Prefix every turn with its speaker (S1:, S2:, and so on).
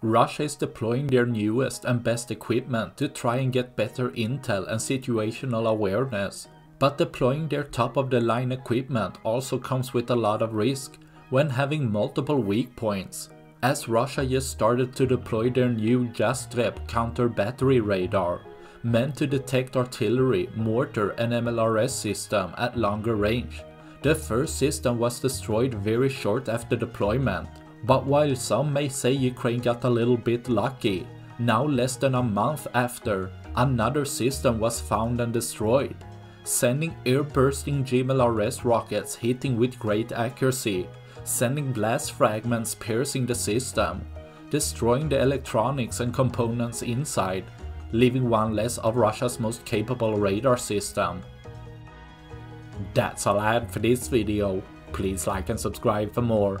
S1: Russia is deploying their newest and best equipment to try and get better intel and situational awareness. But deploying their top of the line equipment also comes with a lot of risk when having multiple weak points, as Russia just started to deploy their new Yastreb counter battery radar, meant to detect artillery, mortar and MLRS system at longer range. The first system was destroyed very short after deployment, but while some may say Ukraine got a little bit lucky, now less than a month after, another system was found and destroyed, sending air-bursting GMLRS rockets hitting with great accuracy, sending blast fragments piercing the system, destroying the electronics and components inside, leaving one less of Russia's most capable radar system. That's all I had for this video, please like and subscribe for more.